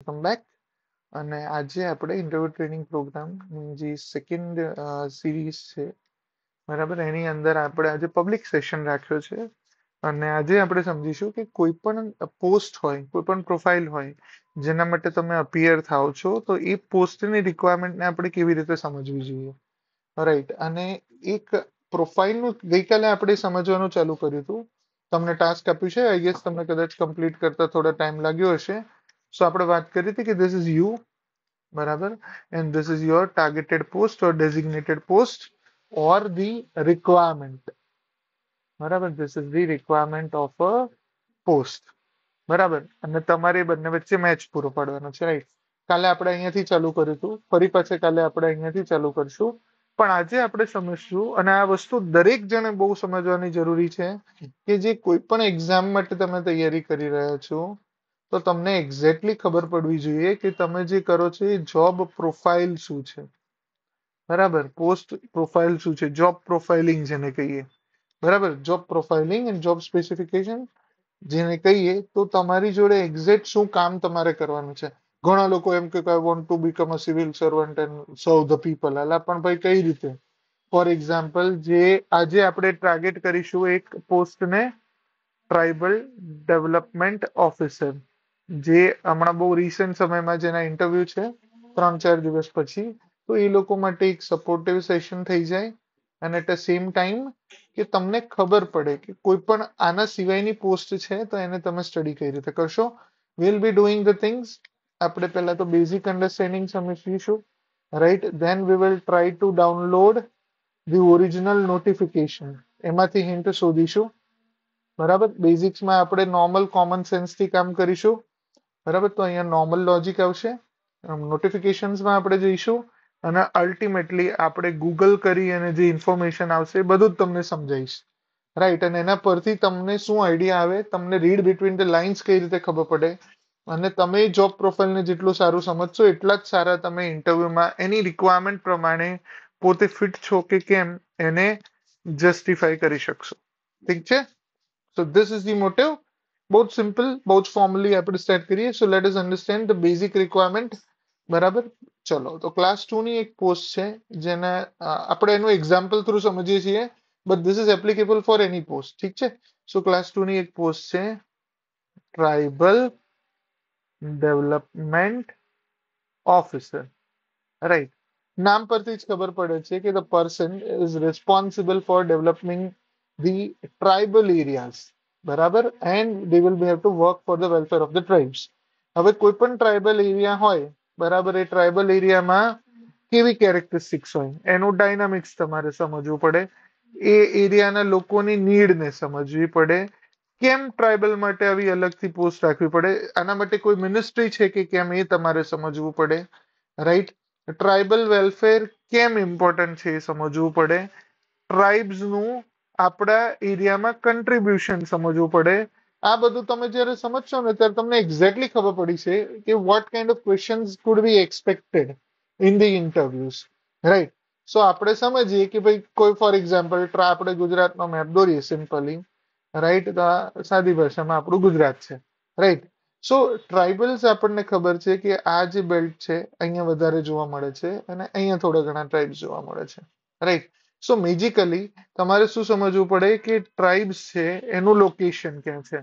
Welcome back અને આજે આપણે ઇન્ટરવ્યુ ટ્રેનિંગ પ્રોગ્રામ જે સેકન્ડ સિરીઝ છે, બરાબર, એની અંદર આપણે આજે પબ્લિક સેશન રાખ્યો છે. અને આજે આપણે સમજીશું કે કોઈ પણ પોસ્ટ હોય, કોઈ પણ પ્રોફાઇલ હોય, જેના માટે તમે અપિયર થાવ છો, તો એ પોસ્ટની રિક્વાયરમેન્ટને આપણે કેવી રીતે સમજવી જોઈએ? રાઈટ અને એક પ્રોફાઇલનું ગઈકાલે આપણે સમજવાનું ચાલુ કર્યું હતું. તમને ટાસ્ક આપ્યું છે આઈ ગેસ તમને કદાચ કમ્પ્લીટ કરતા થોડા ટાઈમ લાગ્યો હશે. સો આપણે વાત કરી હતી કે ધીસ ઇઝ યુ બરાબર? And this is your targeted post or designated post or the requirement બરાબર? This is the requirement of a post બરાબર? અને તમારે બંને વચ્ચે મેચ પૂરો પાડવાનો છે રાઈટ કાલે આપણે અહીંયાથી ચાલુ હતું ફરી પાછા કાલે આપણે અહીંયાથી ચાલુ કરશું. પણ આજે આપણે સમજશું, અને આ વસ્તુ દરેક જણે બહુ સમજવાની જરૂરી છે કે જે કોઈ પણ એક્ઝામ માટે તમે તૈયારી કરી રહ્યા છો તો તમને એક્ઝેક્ટલી ખબર પડવી જોઈએ કે તમે જે કરો છો એ જોબ પ્રોફાઇલ શું છે. બરાબર? પોસ્ટ પ્રોફાઇલ શું છે? જોબ પ્રોફાઇલિંગ જેને કહીએ. બરાબર? Job profiling and job specification જેને કહીએ તો તમારી જોડે એક્ઝેક્ટ શું કામ તમારે કરવાનું છે. ઘણા લોકો એમ કે I want to become a civil servant and serve the people અલા, પણ ભાઈ કઈ રીતે? ફોર એક્ઝામ્પલ જે આજે આપણે ટાર્ગેટ કરીશું એક પોસ્ટને ટ્રાઇબલ ડેવલપમેન્ટ ઓફિસર જે હમણાં બહુ રિસેન્ટ સમયમાં જેના ઇન્ટરવ્યુ છે, ત્રણ ચાર દિવસ પછી, તો એ લોકો માટે એક સપોર્ટિવ સેશન થઈ જાય. અને એટ ધ સેમ ટાઈમ કે તમને ખબર પડે કે કોઈ પણ આના સિવાયની પોસ્ટ છે, તો એને તમે સ્ટડી કઈ રીતે કરશો. Will be doing the things આપણે પહેલા તો બેઝિક અન્ડરસ્ટેન્ડિંગ સમજીશું. Right then we will try to download the original notification એમાંથી હિન્ટ શોધીશું. બરાબર? બેઝિક્સમાં આપણે નોર્મલ કોમન સેન્સથી કામ કરીશું. બરાબર? તો અહીંયા નોર્મલ લોજિક આવશે. નોટિફિકેશન્સમાં આપણે જઈશું અને અલ્ટિમેટલી આપણે ગૂગલ કરી અને જે ઇન્ફોર્મેશન આવશે બધું જ તમને સમજાવીશ રાઈટ અને એના પરથી તમને શું આઈડિયા આવે? તમને રીડ બિટવીન ધ લાઇન્સ કઈ રીતે ખબર પડે? અને તમે જોબ પ્રોફાઇલને જેટલું સારું સમજશો, એટલા જ સારા તમે ઇન્ટરવ્યુમાં એની રિક્વાયરમેન્ટ પ્રમાણે પોતે ફિટ છો કે કેમ એને જસ્ટિફાઈ કરી શકશો. ઠીક છે? So this is the motive બહુ જ સિમ્પલ બહુ જ ફોર્મલી આપણે સ્ટાર્ટ કરીએ so let us understand the basic requirement બરાબર ચલો તો ક્લાસ ટુ ની એક પોસ્ટ છે જેને આપણે એનું એક્ઝામ્પલ થ્રુ સમજીએ છીએ but this is applicable for any post ઠીક છે સો ક્લાસ ટુ ની એક પોસ્ટ છે ટ્રાઇબલ ડેવલપમેન્ટ ઓફિસર રાઈટ નામ પરથી જ ખબર પડે છે કે the person is responsible for developing the tribal areas બરાબર? And they will have to work for the welfare of the tribes હવે કોઈ પણ ટ્રાઇબલ એરિયા હોય, બરાબર, એ ટ્રાઇબલ એરિયામાં કેવી કેરેક્ટરિસ્ટિક્સ હોય? એનું ડાયનામિક્સ તમારે સમજવું પડે. એ એરિયાના લોકોની નીડને સમજવી પડે. કેમ ટ્રાઇબલ માટે આવી અલગથી પોસ્ટ રાખવી પડે? આના માટે કોઈ મિનિસ્ટ્રી છે કે કેમ એ તમારે સમજવું પડે? રાઈટ ટ્રાઇબલ વેલફેર કેમ ઇમ્પોર્ટન્ટ છે એ સમજવું પડે? ટ્રાઇબ્સનું આપણા એરિયામાં કન્ટ્રીબ્યુશન સમજવું પડે. આ બધું તમે જ્યારે સમજશો ને ત્યારે તમને એક્ઝેક્ટલી ખબર પડી છે કે what kind of questions could be expected in the interviews right so આપણે સમજીએ કે ભાઈ કોઈ ફોર એક્ઝામ્પલ આપણે ગુજરાતનો મેપ દોરીએ સિમ્પલી રાઈટ સાદી ભાષામાં આપણું ગુજરાત છે રાઈટ સો ટ્રાઇબલ્સ આપણને ખબર છે કે આ જે બેલ્ટ છે, અહીંયા વધારે જોવા મળે છે અને અહીંયા થોડા ઘણા ટ્રાઇબ્સ જોવા મળે છે રાઈટ સો મેજિકલી તમારે શું સમજવું પડે કે ટ્રાઇબ્સ છે, એનું લોકેશન ક્યાં છે?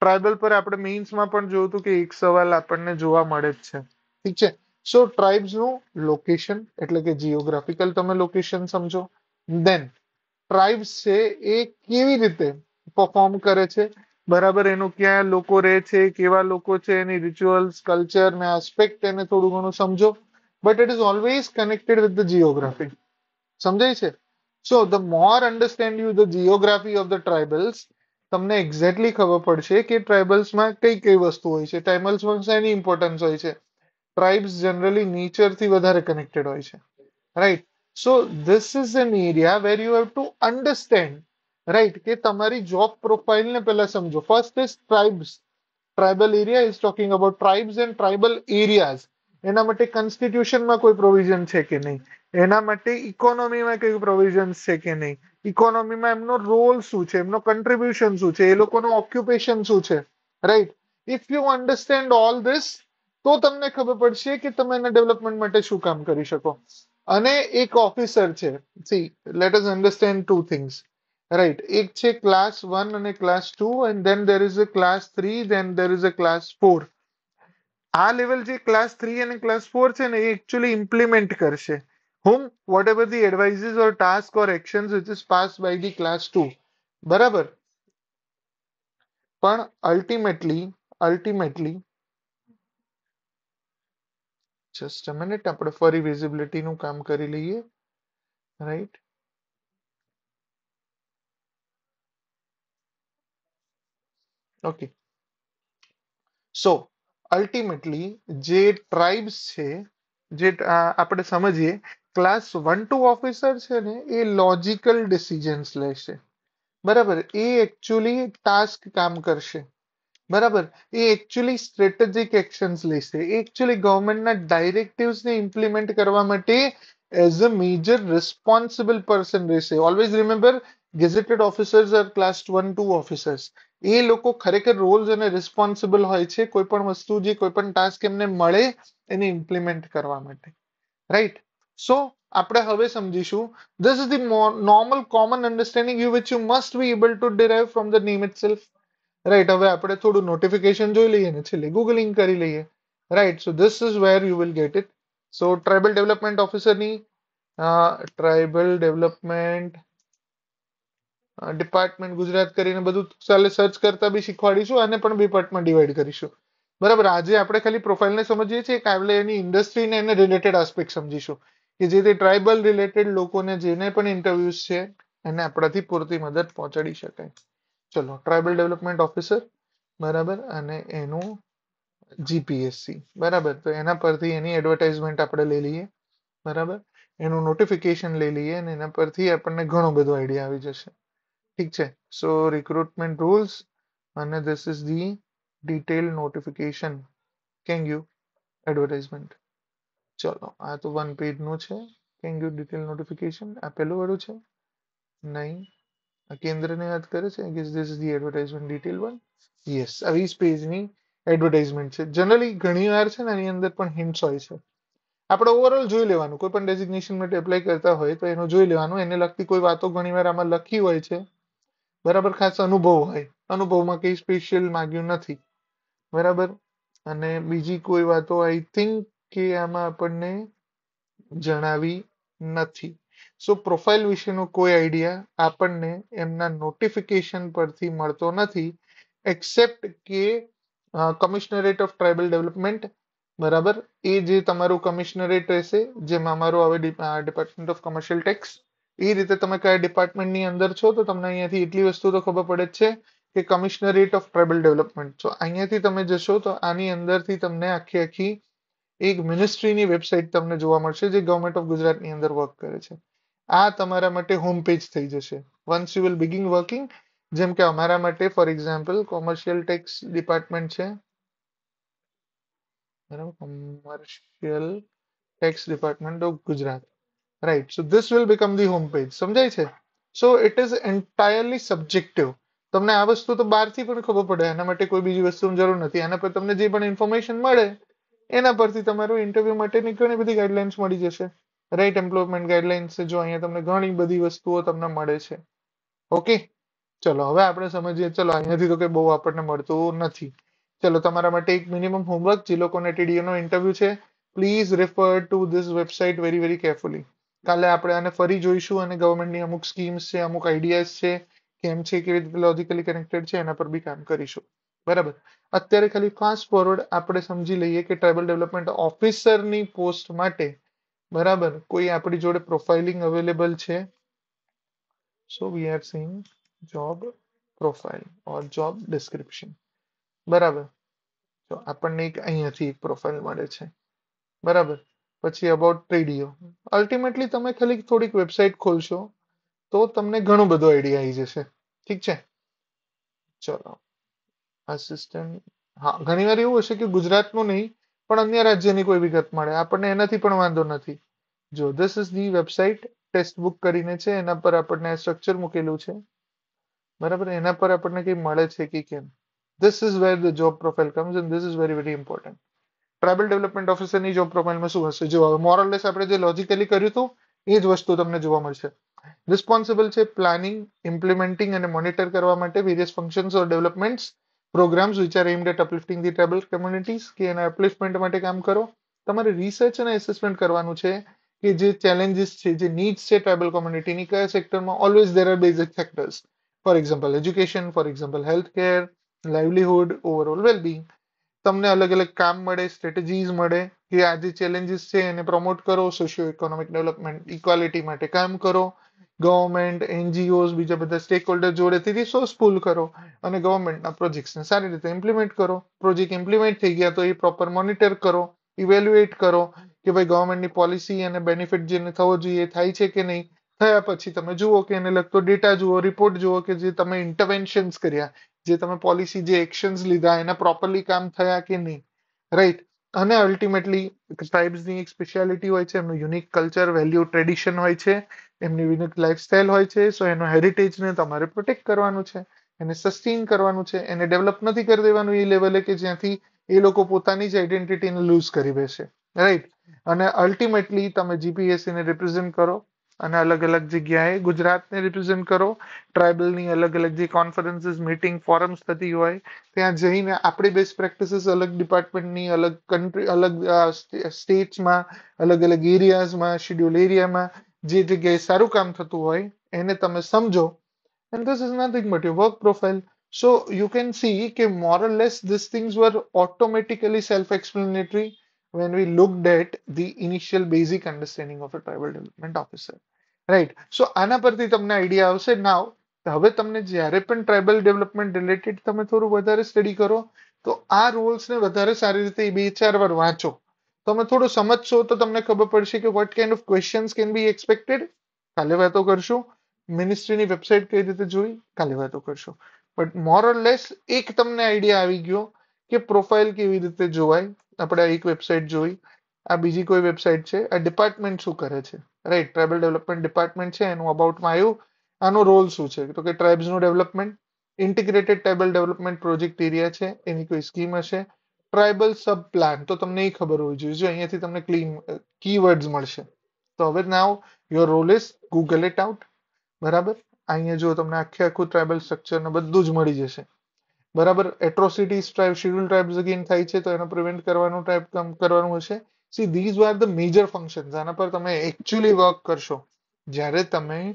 ટ્રાઇબલ પર આપણે મેઇન્સમાં પણ જોયું હતું કે એક સવાલ આપણને જોવા મળે જ છે. ઠીક છે? સો ટ્રાઇબ્સનું લોકેશન એટલે કે જીઓગ્રાફિકલ તમે લોકેશન સમજો. દેન ટ્રાઇબ્સ છે, એ કેવી રીતે પરફોર્મ કરે છે? બરાબર, એનું ક્યાં લોકો રહે છે, કેવા લોકો છે, એની રિચ્યુઅલ્સ કલ્ચર ને આસ્પેક્ટ એને થોડું ઘણું સમજો. But it is always connected with the geography સમજાય છે? So the more understand you the geography of the tribals તમને એક્ઝેક્ટલી ખબર પડશે કે ટ્રાઇબલ્સમાં કઈ કઈ વસ્તુ હોય છે. ટ્રાઇબલ્સમાં શેની ઇમ્પોર્ટન્સ હોય છે? ટ્રાઇબ્સ જનરલી નેચરથી વધારે કનેક્ટેડ હોય છે. Right so this is an area where you have to understand right કે તમારી જોબ પ્રોફાઇલને પહેલા સમજો. First is tribes tribal area is talking about tribes and tribal areas એના માટે કોન્સ્ટિટ્યુશનમાં કોઈ પ્રોવિઝન છે કે નહીં? એના માટે ઇકોનોમીમાં કઈ પ્રોવિઝન છે કે નહીં? ઇકોનોમીમાં એમનો રોલ શું છે? એમનો કન્ટ્રીબ્યુશન શું છે? એ લોકોનું ઓક્યુપેશન શું છે? Right if you understand all this તો તમને ખબર પડશે કે તમે એના ડેવલપમેન્ટ માટે શું કામ કરી શકો. અને એક ઓફિસર છે. See let us understand two things right એક છે ક્લાસ વન અને class two and then there is a class three then there is a class four આ લેવલ જે ક્લાસ થ્રી અને ક્લાસ ફોર છે ને, એ એકચ્યુઅલી ઇમ્પ્લિમેન્ટ કરશે. whom whatever the advices or task or actions which is passed by the class 2 બરાબર? પણ ultimately ultimately just a minute આપણે ફરી વિઝિબિલિટીનું કામ કરી લઈએ રાઈટ ઓકે સો અલ્ટિમેટલી જે ટ્રાઇબ્સ છે, જે આપણે સમજીએ ક્લાસ વન ટુ ઓફિસર છે ને, એ લોજિકલ ડિસિઝન્સ લેશે. બરાબર? એ એકચ્યુઅલી ટાસ્ક કામ કરશે. બરાબર? એ એકચ્યુઅલી સ્ટ્રેટેજિક એક્શન્સ લેશે. એ એકચ્યુઅલી ગવર્મેન્ટના ડાયરેક્ટિવ્સને ઇમ્પ્લિમેન્ટ કરવા માટે as a major responsible person રહેશે. Always remember gazetted officers are class one two officers એ લોકો ખરેખર રોલ્સ અને રિસ્પોન્સિબલ હોય છે કોઈ પણ વસ્તુ જે કોઈ પણ ટાસ્ક એમને મળે એને ઇમ્પ્લિમેન્ટ કરવા માટે. રાઈટ સો આપણે હવે સમજીશું this is the normal common understanding you which you must be able to derive from the name itself right હવે આપણે થોડું નોટિફિકેશન જોઈ લઈએ ને છેલ્લે ગૂગલિંગ કરી લઈએ. Right so this is where you will get it so tribal development ઓફિસરની tribal development department Gujarat કરીને બધું ચાલે સર્ચ કરતા બી શીખવાડીશું અને પણ બે પાર્ટમાં ડિવાઈડ કરીશું. બરાબર, આજે આપણે ખાલી પ્રોફાઇલને સમજીએ છીએ કાલે એની ઇન્ડસ્ટ્રીને એને રિલેટેડ આસ્પેક્ટ સમજીશું. કે જેથી ટ્રાઇબલ રિલેટેડ લોકોને જેને પણ ઇન્ટરવ્યુઝ છે, એને આપણાથી પૂરતી મદદ પહોંચાડી શકાય. ચલો ટ્રાઇબલ ડેવલપમેન્ટ ઓફિસર બરાબર, અને એનું જીપીએસસી બરાબર, તો એના પરથી એની એડવર્ટાઇઝમેન્ટ આપણે લઈ લઈએ, બરાબર. એનું નોટિફિકેશન લઈ લઈએ અને એના પરથી આપણને ઘણો બધો આઈડિયા આવી જશે. ઠીક છે. સો રિક્રુટમેન્ટ રૂલ્સ અને this is the detail notification can you advertisement ચલો, આ તો વન પેજનું છે. કેન યુ ડિટેલ નોટિફિકેશન આ પહેલું વાળું છે? નહીં. આ કેન્દ્રને યાદ કરે છે? Guess this is the advertisement detail one yes આ વીસ પેજની એડવર્ટાઇઝમેન્ટ છે. જનરલી ઘણી વાર છે ને એની અંદર પણ હિન્ટ્સ હોય છે. આપણે ઓવરઓલ જોઈ લેવાનું. કોઈ પણ ડેઝિગ્નેશન માટે એપ્લાય કરતા હોય તો એનું જોઈ લેવાનું. એને લગતી કોઈ વાતો ઘણી વાર આમાં લખી હોય છે. બરાબર ખાસ અનુભવ હોય. અનુભવમાં કઈ સ્પેશિયલ માગ્યું નથી. બરાબર? અને બીજી કોઈ વાતો આઈ થિંક કે આમાં આપણને જણાવી નથી. સો પ્રોફાઇલ વિશેનો કોઈ આઈડિયા આપણને એમના નોટિફિકેશન પરથી મળતો નથી એક્સેપ્ટ કે કમિશનરેટ ઓફ ટ્રાઇબલ ડેવલપમેન્ટ બરાબર? એ જે તમારું કમિશનરેટ રહેશે, જેમાં અમારું આવે ડિપાર્ટમેન્ટ ઓફ કમર્શિયલ ટેક્સ એ રીતે તમે કયા ડિપાર્ટમેન્ટની અંદર છો, તો તમને અહીંયાથી એટલી વસ્તુ તો ખબર પડે જ છે કે કમિશનરેટ ઓફ ટ્રાઇબલ ડેવલપમેન્ટ છો અહીંયાથી તમે જશો તો આની અંદરથી તમને આખી આખી એક મિનિસ્ટ્રીની વેબસાઇટ તમને જોવા મળશે, જે ગવર્મેન્ટ ઓફ ગુજરાતની અંદર વર્ક કરે છે. આ તમારા માટે હોમ પેજ થઈ જશે. Once you will begin working જેમ કે અમારા માટે for example commercial tax department છે. બરાબર? Commercial tax department of Gujarat right so this will become the home page સમજાય છે? So it is entirely subjective તમને આ વસ્તુ તો બહારથી પણ ખબર પડે. એના માટે કોઈ બીજી વસ્તુની જરૂર નથી. એના પર તમને જે પણ ઇન્ફોર્મેશન મળે, એના પરથી તમારું ઇન્ટરવ્યુ માટેની ઘણી બધી ગાઈડલાઇન્સ મળી જશે. રાઈટ એમ્પ્લોયમેન્ટ ગાઈડલાઇન્સ જો અહીંયા તમને ઘણી બધી વસ્તુઓ તમને મળે છે. ઓકે ચલો, હવે આપણે સમજીએ. ચલો, અહીંયાથી તો કંઈ બહુ આપણને મળતું નથી. ચલો, તમારા માટે એક મિનિમમ હોમવર્ક જે લોકોને ટીડીઓ નો ઇન્ટરવ્યુ છે please refer to this website very very carefully કાલે આપણે આને ફરી જોઈશું અને ગવર્મેન્ટની અમુક સ્કીમ્સ છે, અમુક આઈડિયાઝ છે કેમ છે કેવી રીતે લોજિકલી કનેક્ટેડ છે એના પર બી કામ કરીશું. બરાબર? અત્યારે ખાલી ફાસ્ટ ફોરવર્ડ આપણે સમજી લઈએ કે ટ્રાઇબલ ડેવલપમેન્ટ ઓફિસરની પોસ્ટ માટે, બરાબર, કોઈ આપણી જોડે પ્રોફાઇલિંગ અવેલેબલ છે? So we are seeing job profile or job description બરાબર? તો આપણને એક અહીંયાથી એક પ્રોફાઇલ મળે છે. બરાબર? પછી અબાઉટ ટ્રેડીઓ અલ્ટિમેટલી તમે ખાલી થોડીક વેબસાઇટ ખોલશો, તો તમને ઘણો બધો આઈડિયા આવી જશે. ઠીક છે? ચલો. આસિસ્ટન્ટ હા ઘણીવાર એવું હશે કે ગુજરાતનું નહીં, પણ અન્ય રાજ્યની કોઈ વિગત મળે. આપણને એનાથી પણ વાંધો નથી. જો this is the website text book કરીને છે, એના પર આપણને સ્ટ્રક્ચર મૂકેલું છે. બરાબર? એના પર આપણને કંઈ મળે છે કે કેમ? This is where the job profile comes and this is very very important tribal development ઓફિસરની job પ્રોફાઇલમાં શું હશે? જો મોરલેસ આપણે જે લોજિકલી કર્યું હતું, એ જ વસ્તુ તમને જોવા મળશે. રિસ્પોન્સિબલ છે પ્લાનિંગ ઇમ્પ્લિમેન્ટિંગ અને મોનિટર કરવા માટે various functions or developments programs which are aimed at uplifting the tribal communities કે એના અપલિફ્ટમેન્ટ માટે કામ કરો. તમારે રિસર્ચ અને એસેસમેન્ટ કરવાનું છે કે જે ચેલેન્જીસ છે, જે નીડ્સ છે ટ્રાઇબલ કોમ્યુનિટીની કયા સેક્ટરમાં always there are basic factors for example education for example health care livelihood overall wellbeing તમને અલગ અલગ કામ મળે સ્ટ્રેટેજીસ મળે, કે આ જે ચેલેન્જીસ છે એને પ્રમોટ કરો સોશિયો ઇકોનોમિક ડેવલપમેન્ટ ઇક્વાલિટી માટે કામ કરો ગવર્મેન્ટ એનજીઓઝ બીજા બધા સ્ટેક હોલ્ડર જોડેથી રિસોર્સ પુલ કરો અને ગવર્મેન્ટના પ્રોજેક્ટ્સને સારી રીતે ઇમ્પ્લિમેન્ટ કરો. પ્રોજેક્ટ ઇમ્પ્લિમેન્ટ થઈ ગયા તો એ પ્રોપર મોનિટર કરો ઇવેલ્યુએટ કરો કે ભાઈ ગવર્મેન્ટની પોલિસી અને બેનિફિટ જેને થવો જોઈએ થાય છે કે નહીં. થયા પછી તમે જુઓ કે એને લગતો ડેટા જુઓ રિપોર્ટ જુઓ કે જે તમે ઇન્ટરવેન્શન્સ કર્યા જે તમે પોલિસી જે એક્શન્સ લીધા, એના પ્રોપરલી કામ થયા કે નહીં? રાઈટ અને અલ્ટિમેટલી ટ્રાઇબ્સની એક સ્પેશિયાલિટી હોય છે, એમનું યુનિક કલ્ચર વેલ્યુ ટ્રેડિશન હોય છે, એમની યુનિક લાઇફસ્ટાઇલ હોય છે સો એનો હેરિટેજને તમારે પ્રોટેક્ટ કરવાનું છે, એને સસ્ટેન કરવાનું છે, એને ડેવલપ નથી કરી દેવાનું એ લેવલે કે જ્યાંથી એ લોકો પોતાની જ આઈડેન્ટિટીને લૂઝ કરી બેસે. રાઈટ અને અલ્ટિમેટલી તમે જીપીએસસીને રિપ્રેઝેન્ટ કરો અને અલગ અલગ જગ્યાએ ગુજરાતને રિપ્રેઝેન્ટ કરો ટ્રાઇબલની અલગ અલગ જે કોન્ફરન્સીસ મીટિંગ ફોરમ્સ થતી હોય ત્યાં જઈને આપણી બેસ્ટ પ્રેક્ટિસીસ અલગ ડિપાર્ટમેન્ટની અલગ કન્ટ્રી અલગ સ્ટેટ્સમાં અલગ અલગ એરિયાઝમાં શેડ્યુલ એરિયામાં જે જગ્યાએ સારું કામ થતું હોય એને તમે સમજો and this is nothing but your work profile so you can see કે more or less these things were automatically self-explanatory when we looked at the initial basic understanding of a tribal development officer right so આના પરથી તમને idea આવશે. નાવ હવે તમને જ્યારે પણ tribal development related તમે થોડું વધારે સ્ટડી કરો, તો આ રૂલ્સને વધારે સારી રીતે બે ચાર વાર વાંચો. તમે થોડું સમજશો તો તમને ખબર પડશે કે what kind of questions can be expected કાલે વાતો કરશું. મિનિસ્ટ્રીની વેબસાઇટ કઈ રીતે જોઈ? કાલે વાતો કરશું. બટ મોર ઓર લેસ એક તમને આઈડિયા આવી ગયો કે પ્રોફાઇલ કેવી રીતે જોવાય. આપણે એક વેબસાઇટ જોઈ. આ બીજી કોઈ વેબસાઇટ છે? આ ડિપાર્ટમેન્ટ શું કરે છે? રાઈટ ટ્રાઇબલ ડેવલપમેન્ટ ડિપાર્ટમેન્ટ છે, એનું અબાઉટમાં આવ્યું આનો રોલ શું છે? તો કે ટ્રાઇબ્સનું development integrated tribal development project area છે, એની કોઈ સ્કીમ હશે. ટ્રાઇબલ સબ પ્લાન તો તમને એ ખબર હોવી જોઈએ. જો અહીંયાથી તમને ક્લીન કીવર્ડ્સ મળશે. તો હવે now your role is Google it out બરાબર? અહીંયા જો તમને આખે આખું ટ્રાઇબલ સ્ટ્રક્ચર ને બધું જ મળી જશે. બરાબર? Atrocities tribe schedule tribes again થાય છે, તો એનો પ્રિવેન્ટ કરવાનું ટ્રાઇબ કરવાનું હશે. See these are the major functions આના પર તમે એકચ્યુઅલી વર્ક કરશો. જ્યારે તમે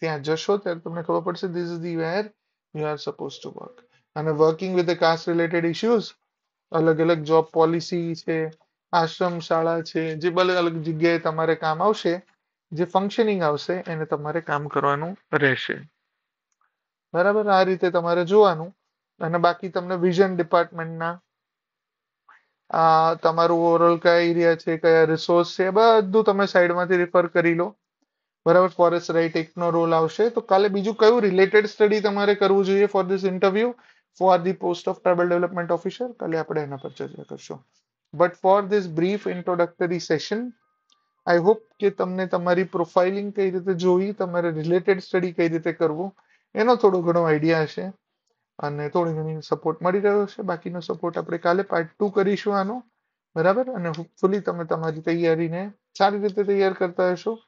ત્યાં જશો, ત્યારે તમને ખબર પડશે this is the where you are suppose to work અને working with caste related issues અલગ અલગ જોબ પોલિસી છે, આશ્રમ શાળા છે, જે અલગ અલગ જગ્યાએ તમારે કામ આવશે, જે ફંક્શનિંગ આવશે, એને તમારે કામ કરવાનું રહેશે. બરાબર? આ રીતે તમારે જોવાનું. અને બાકી તમને વિઝન ડિપાર્ટમેન્ટના તમારું ઓવરઓલ કયા એરિયા છે, કયા રિસોર્સ છે, બધું તમે સાઈડમાંથી રિફર કરી લો. બરાબર ફોરેસ્ટ રાઇટ એક્ટનો રોલ આવશે. તો કાલે બીજું કયું રિલેટેડ સ્ટડી તમારે કરવું જોઈએ for this interview for the post of tribal development officer કાલે આપણે એના પર ચર્ચા કરશું. But for this brief introductory session I hope કે તમને તમારી પ્રોફાઇલિંગ કઈ રીતે જોઈ, તમારે રિલેટેડ સ્ટડી કઈ રીતે કરવું, એનો થોડો ઘણો આઈડિયા હશે. અને થોડી ઘણી સપોર્ટ મળી રહ્યો છે. બાકીનો સપોર્ટ આપણે કાલે પાર્ટ ટુ કરીશું આનો. બરાબર? અને હોપફુલી તમે તમારી તૈયારીને સારી રીતે તૈયાર કરતા હશો.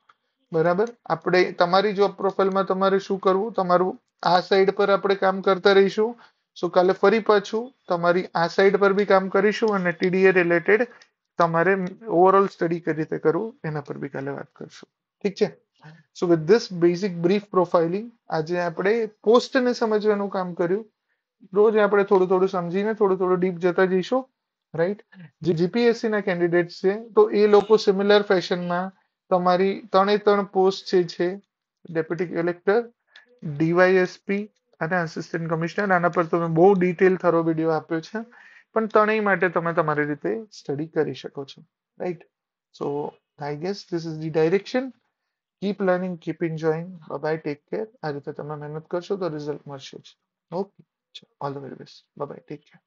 બરાબર? આપણે તમારી જોબ પ્રોફાઇલમાં તમારે શું કરવું? તમારું આ સાઈડ પર આપણે કામ કરતા રહીશું. સો કાલે ફરી પાછું તમારી આ સાઈડ પર બી કામ કરીશું અને ટીડીએ રિલેટેડ તમારે ઓવરઓલ સ્ટડી કઈ રીતે કરવું એના પર બી કાલે વાત કરશું. ઠીક છે? So with this basic brief profiling આજે આપણે પોસ્ટને સમજવાનું કામ કર્યું. રોજ આપણે થોડું થોડું સમજીને, થોડું થોડું ડીપ જતા જઈશું રાઈટ જે જીપીએસસી ના કેન્ડિડેટ છે, તો એ લોકો સિમિલર ફેશનમાં તમારી ત્રણે ત્રણ પોસ્ટ જે છે ડેપ્યુટી કલેક્ટર ડીવાયએસપી અને આસિસ્ટન્ટ કમિશનર આના પર તમે બહુ ડિટેલ થરો વીડિયો આપ્યો છે, પણ ત્રણેય માટે તમે તમારી રીતે સ્ટડી કરી શકો છો right so I guess this is the direction keep learning keep enjoying bye take care આ રીતે તમે મહેનત કરશો તો રિઝલ્ટ મળશે જ. Okay All the very best. Bye bye. Take care.